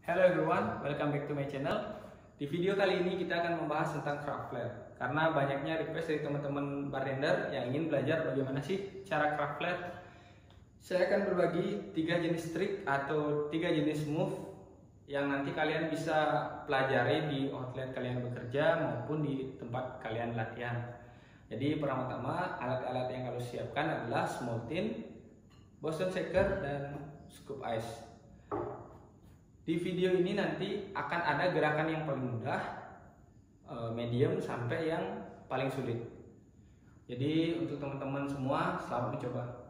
Hello everyone, welcome back to my channel. Di video kali ini kita akan membahas tentang craft flare karena banyaknya request dari teman-teman bartender yang ingin belajar bagaimana sih cara craft flare. Saya akan berbagi tiga jenis trik atau tiga jenis move yang nanti kalian bisa pelajari di outlet kalian bekerja maupun di tempat kalian latihan. Jadi pertama-tama alat-alat yang harus siapkan adalah small tin, Boston shaker dan scoop ice. Di video ini nanti akan ada gerakan yang paling mudah, eh, medium sampai yang paling sulit. Jadi untuk teman-teman semua selamat mencoba.